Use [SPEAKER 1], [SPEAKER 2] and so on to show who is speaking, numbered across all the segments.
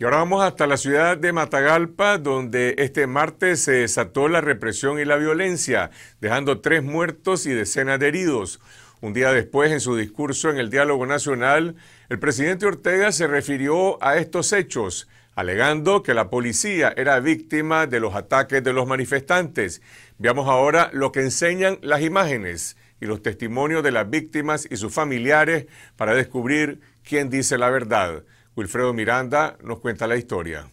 [SPEAKER 1] Y ahora vamos hasta la ciudad de Matagalpa, donde este martes se desató la represión y la violencia, dejando tres muertos y decenas de heridos. Un día después, en su discurso en el Diálogo Nacional, el presidente Ortega se refirió a estos hechos, alegando que la policía era víctima de los ataques de los manifestantes. Veamos ahora lo que enseñan las imágenes y los testimonios de las víctimas y sus familiares para descubrir quién dice la verdad. Wilfredo Miranda nos cuenta la historia.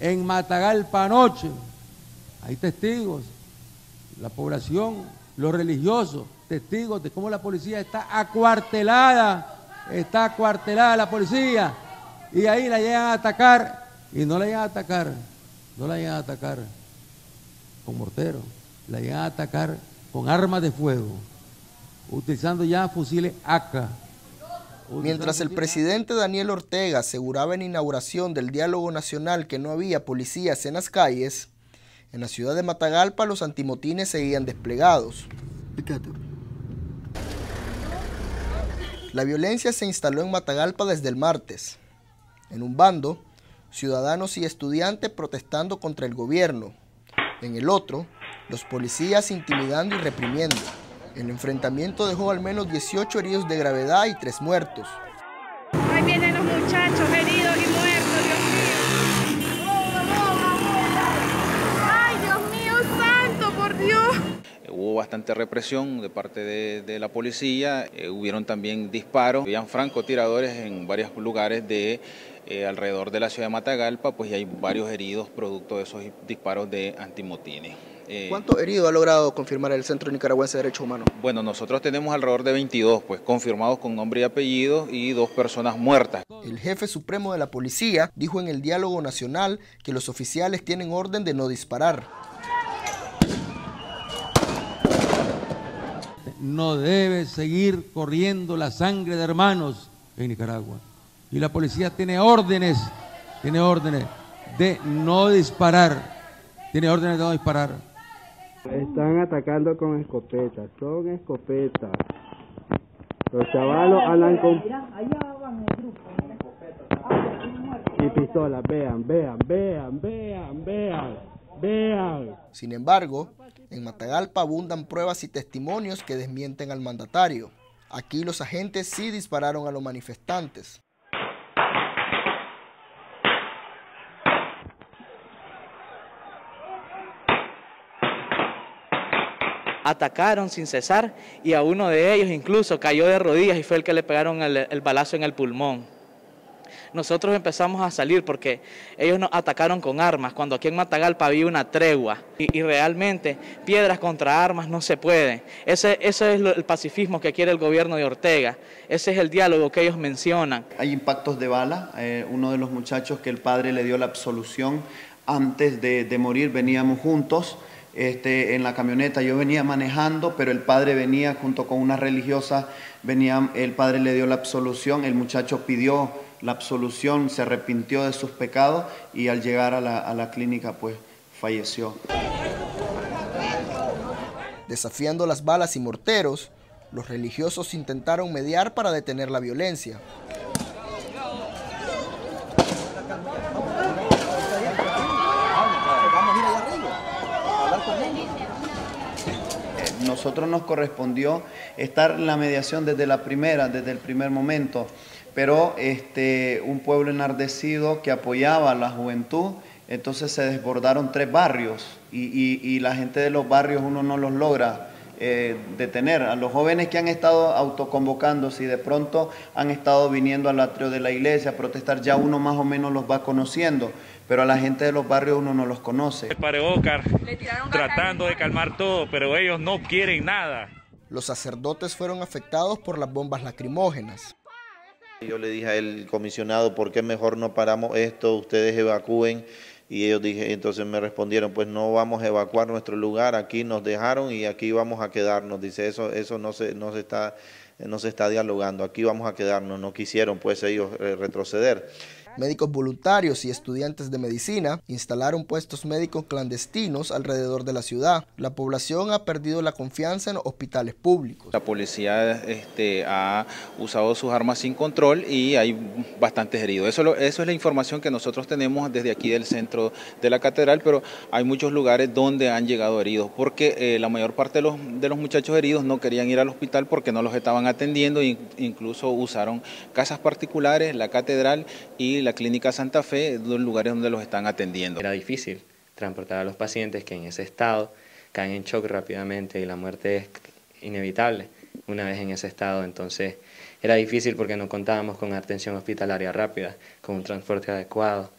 [SPEAKER 2] En Matagalpa anoche hay testigos, la población, los religiosos, testigos de cómo la policía está acuartelada, está acuartelada la policía, y ahí la llegan a atacar, y no la llegan a atacar, no la llegan a atacar con mortero, la llegan a atacar con armas de fuego, utilizando ya fusiles AK.
[SPEAKER 3] Mientras el presidente Daniel Ortega aseguraba en inauguración del diálogo nacional que no había policías en las calles, en la ciudad de Matagalpa los antimotines seguían desplegados. La violencia se instaló en Matagalpa desde el martes. En un bando, ciudadanos y estudiantes protestando contra el gobierno. En el otro, los policías intimidando y reprimiendo. El enfrentamiento dejó al menos 18 heridos de gravedad y 3 muertos.
[SPEAKER 4] Ahí vienen los muchachos heridos y muertos, Dios mío. Ay, Dios mío, santo, por Dios.
[SPEAKER 5] Hubo bastante represión de parte de, de la policía, eh, hubieron también disparos, habían francotiradores en varios lugares de eh, alrededor de la ciudad de Matagalpa, pues hay varios heridos producto de esos disparos de antimotines.
[SPEAKER 3] Eh, ¿Cuántos heridos ha logrado confirmar el Centro Nicaragüense de Derechos Humanos?
[SPEAKER 5] Bueno, nosotros tenemos alrededor de 22, pues confirmados con nombre y apellido y dos personas muertas.
[SPEAKER 3] El jefe supremo de la policía dijo en el diálogo nacional que los oficiales tienen orden de no disparar.
[SPEAKER 2] No debe seguir corriendo la sangre de hermanos en Nicaragua. Y la policía tiene órdenes, tiene órdenes de no disparar. Tiene órdenes de no disparar.
[SPEAKER 6] Están atacando con escopetas, son escopetas. Los chavalos andan con... Y pistolas, vean, vean, vean, vean, vean, vean.
[SPEAKER 3] Sin embargo, en Matagalpa abundan pruebas y testimonios que desmienten al mandatario. Aquí los agentes sí dispararon a los manifestantes.
[SPEAKER 7] Atacaron sin cesar y a uno de ellos incluso cayó de rodillas y fue el que le pegaron el, balazo en el pulmón. Nosotros empezamos a salir porque ellos nos atacaron con armas, cuando aquí en Matagalpa había una tregua y, realmente piedras contra armas no se puede. Ese, ese es el pacifismo que quiere el gobierno de Ortega, ese es el diálogo que ellos mencionan.
[SPEAKER 8] Hay impactos de bala, eh, uno de los muchachos que el padre le dio la absolución antes de morir, veníamos juntos este, en la camioneta. Yo venía manejando, pero el padre venía junto con una religiosa, venía, el padre le dio la absolución, el muchacho pidió la absolución, se arrepintió de sus pecados y al llegar a la, a la clínica pues falleció.
[SPEAKER 3] Desafiando las balas y morteros, los religiosos intentaron mediar para detener la violencia.
[SPEAKER 8] Nosotros nos correspondió estar en la mediación desde la primera, desde el primer momento, pero este, un pueblo enardecido que apoyaba a la juventud, entonces se desbordaron tres barrios y, y, y la gente de los barrios uno no los logra eh, detener. A los jóvenes que han estado autoconvocándose y de pronto han estado viniendo al atrio de la iglesia a protestar, ya uno más o menos los va conociendo, pero a la gente de los barrios uno no los conoce.
[SPEAKER 9] El Pareócar tratando de calmar todo, pero ellos no quieren nada.
[SPEAKER 3] Los sacerdotes fueron afectados por las bombas lacrimógenas.
[SPEAKER 10] Yo le dije al comisionado, ¿por qué mejor no paramos esto? Ustedes evacúen. Y ellos dije, entonces me respondieron, pues no vamos a evacuar nuestro lugar, aquí nos dejaron y aquí vamos a quedarnos. Dice, eso, eso no se, no se está, no se está dialogando, aquí vamos a quedarnos. No quisieron pues ellos retroceder.
[SPEAKER 3] Médicos voluntarios y estudiantes de medicina instalaron puestos médicos clandestinos alrededor de la ciudad. La población ha perdido la confianza en hospitales públicos.
[SPEAKER 5] La policía este, ha usado sus armas sin control y hay bastantes heridos. Eso, es la información que nosotros tenemos desde aquí del centro de la catedral, pero hay muchos lugares donde han llegado heridos, porque eh, la mayor parte de los, de los muchachos heridos no querían ir al hospital porque no los estaban atendiendo e incluso usaron casas particulares, la catedral y la Clínica Santa Fe, dos lugares donde los están atendiendo.
[SPEAKER 11] Era difícil transportar a los pacientes que en ese estado caen en shock rápidamente y la muerte es inevitable una vez en ese estado. Entonces era difícil porque no contábamos con atención hospitalaria rápida, con un transporte adecuado.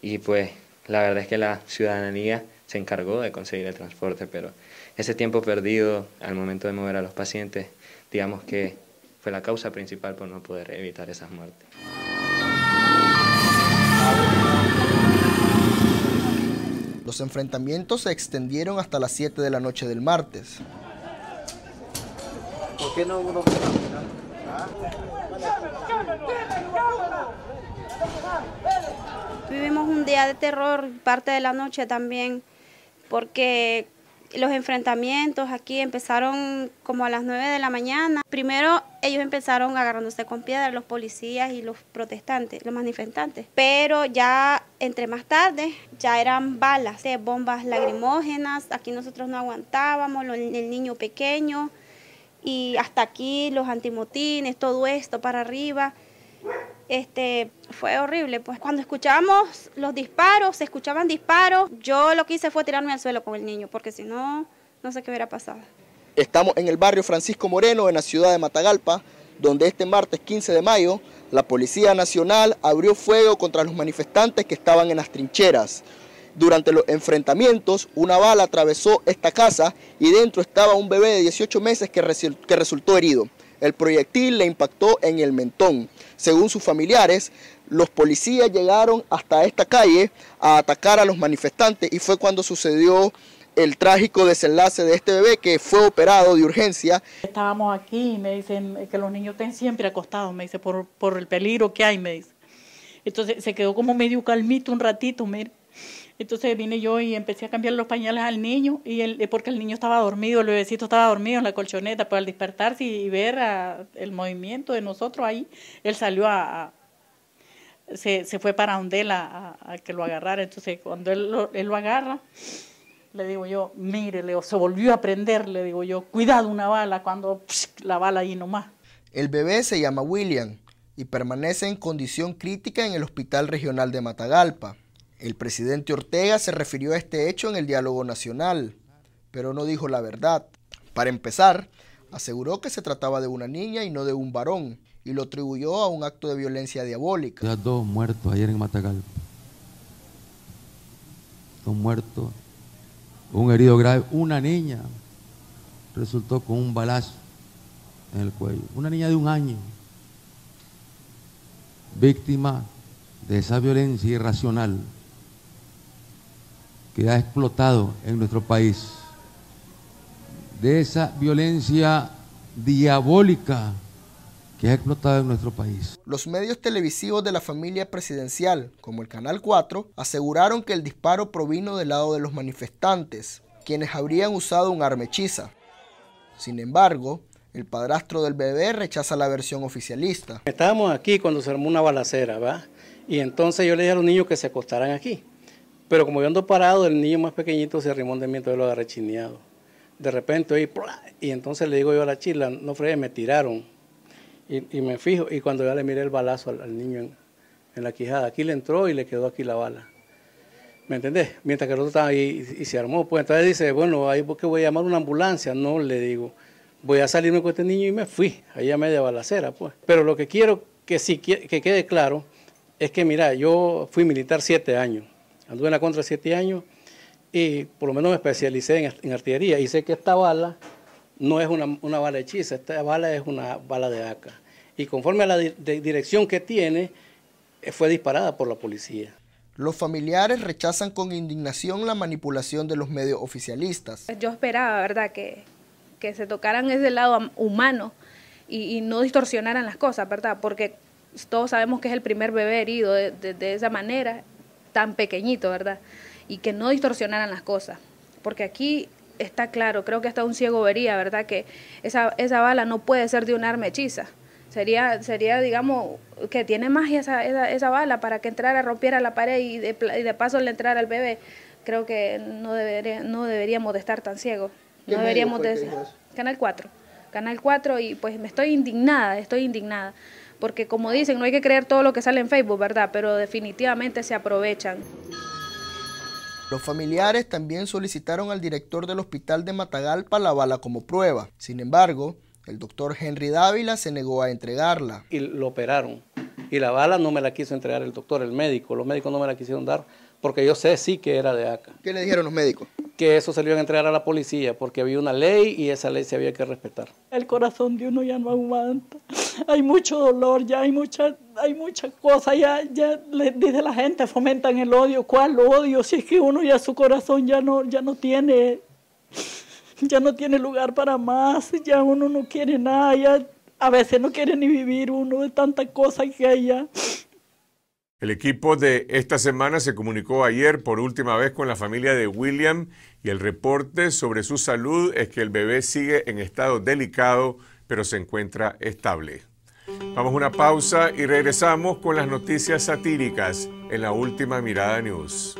[SPEAKER 11] Y pues la verdad es que la ciudadanía se encargó de conseguir el transporte, pero ese tiempo perdido al momento de mover a los pacientes, digamos que fue la causa principal por no poder evitar esas muertes.
[SPEAKER 3] Los enfrentamientos se extendieron hasta las 7 de la noche del martes.
[SPEAKER 12] ¿Por qué no uno
[SPEAKER 4] Vivimos un día de terror, parte de la noche también, porque los enfrentamientos aquí empezaron como a las 9 de la mañana. Primero ellos empezaron agarrándose con piedras, los policías y los protestantes, los manifestantes. Pero ya entre más tarde ya eran balas, bombas lagrimógenas. Aquí nosotros no aguantábamos, el niño pequeño y hasta aquí los antimotines, todo esto para arriba. Este, fue horrible, pues cuando escuchábamos los disparos, se escuchaban disparos, yo lo que hice fue tirarme al suelo con el niño, porque si no, no sé qué hubiera pasado.
[SPEAKER 3] Estamos en el barrio Francisco Moreno, en la ciudad de Matagalpa, donde este martes 15 de mayo, la Policía Nacional abrió fuego contra los manifestantes que estaban en las trincheras. Durante los enfrentamientos, una bala atravesó esta casa y dentro estaba un bebé de 18 meses que, resultó herido. El proyectil le impactó en el mentón. Según sus familiares, los policías llegaron hasta esta calle a atacar a los manifestantes y fue cuando sucedió el trágico desenlace de este bebé que fue operado de urgencia.
[SPEAKER 13] Estábamos aquí y me dicen que los niños estén siempre acostados, me dice, por, por el peligro que hay, me dice. Entonces se quedó como medio calmito un ratito, mire. Entonces vine yo y empecé a cambiar los pañales al niño, y él, porque el niño estaba dormido, el bebecito estaba dormido en la colchoneta, pero al despertarse y ver el movimiento de nosotros ahí, él salió a, se, fue para donde él a, que lo agarrara. Entonces cuando él lo, agarra, le digo yo, mire, se volvió a prender, le digo yo, cuidado una bala, cuando la bala ahí nomás.
[SPEAKER 3] El bebé se llama William y permanece en condición crítica en el Hospital Regional de Matagalpa. El presidente Ortega se refirió a este hecho en el diálogo nacional, pero no dijo la verdad. Para empezar, aseguró que se trataba de una niña y no de un varón, y lo atribuyó a un acto de violencia diabólica.
[SPEAKER 2] Dos muertos ayer en Matagalpa. Dos muertos. Un herido grave. Una niña resultó con un balazo en el cuello. Una niña de un año. Víctima de esa violencia irracional que ha explotado en nuestro país, de esa violencia diabólica que ha explotado en nuestro país.
[SPEAKER 3] Los medios televisivos de la familia presidencial, como el Canal 4, aseguraron que el disparo provino del lado de los manifestantes, quienes habrían usado un arma hechiza. Sin embargo, el padrastro del bebé rechaza la versión oficialista.
[SPEAKER 12] Estábamos aquí cuando se armó una balacera, ¿va? Y entonces yo le dije a los niños que se acostaran aquí. Pero como yo ando parado, el niño más pequeñito se arrimó de mientras yo lo agarré chineado. De repente, oí, y entonces le digo yo a la chila, no fregué, me tiraron. Y, me fijo, y cuando ya le miré el balazo al, niño en, la quijada, aquí le entró y le quedó aquí la bala. ¿Me entendés? Mientras que el otro estaba ahí y, se armó. Pues entonces dice, bueno, ahí porque voy a llamar una ambulancia. No, le digo, voy a salirme con este niño y me fui, ahí a media balacera, pues. Pero lo que quiero que sí que quede claro es que, mira, yo fui militar siete años Anduve en la contra siete años y por lo menos me especialicé en, artillería y sé que esta bala no es una, bala hechiza, esta bala es una bala de AK. Y conforme a la dirección que tiene, eh, fue disparada por la policía.
[SPEAKER 3] Los familiares rechazan con indignación la manipulación de los medios oficialistas.
[SPEAKER 4] Yo esperaba, ¿verdad?, que, se tocaran ese lado humano y, y no distorsionaran las cosas, ¿verdad? Porque
[SPEAKER 14] todos sabemos que es el primer bebé herido de, de esa manera, tan pequeñito, ¿verdad? Y que no distorsionaran las cosas. Porque aquí está claro, creo que hasta un ciego vería, ¿verdad? Que esa, esa bala no puede ser de un arma hechiza. Sería, sería digamos, que tiene magia esa, esa, esa bala para que entrara, rompiera la pared y de, y de paso le entrara al bebé. Creo que no, debería, no deberíamos de estar tan ciegos. No deberíamos de... Canal 4. Canal 4 y pues me estoy indignada, estoy indignada. Porque como dicen, no hay que creer todo lo que sale en Facebook, ¿verdad? Pero definitivamente se aprovechan.
[SPEAKER 3] Los familiares también solicitaron al director del hospital de Matagalpa la bala como prueba. Sin embargo, el doctor Henry Dávila se negó a entregarla.
[SPEAKER 12] Y lo operaron. Y la bala no me la quiso entregar el doctor, el médico. Los médicos no me la quisieron dar porque yo sé sí que era de acá.
[SPEAKER 3] ¿Qué le dijeron los médicos?
[SPEAKER 12] Que eso se lo iban a entregar a la policía porque había una ley y esa ley se había que respetar.
[SPEAKER 13] El corazón de uno ya no aguanta. Hay mucho dolor, ya hay mucha, hay muchas cosas, ya, ya le dice la gente, fomentan el odio. ¿Cuál odio? Si es que uno ya su corazón ya no, ya no tiene, ya no tiene lugar para más, ya uno no quiere nada, ya a veces no quiere ni vivir uno de tantas cosas que hay.
[SPEAKER 1] El equipo de esta semana se comunicó ayer por última vez con la familia de William y el reporte sobre su salud es que el bebé sigue en estado delicado, pero se encuentra estable. Vamos a una pausa y regresamos con las noticias satíricas en la última mirada news.